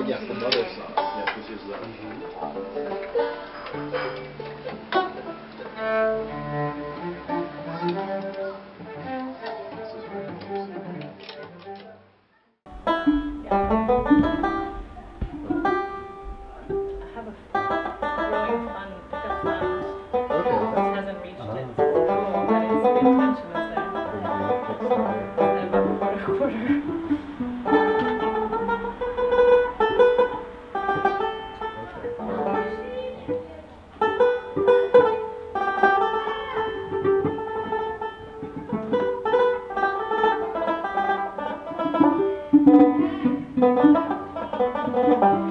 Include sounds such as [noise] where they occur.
I guess the mother side. Yeah, this is the. This is where it. I have a growing fund, pickup fund, Okay. which hasn't reached its goal, but it's, the intention is there. And about a quarter, [laughs] quarter. Okay.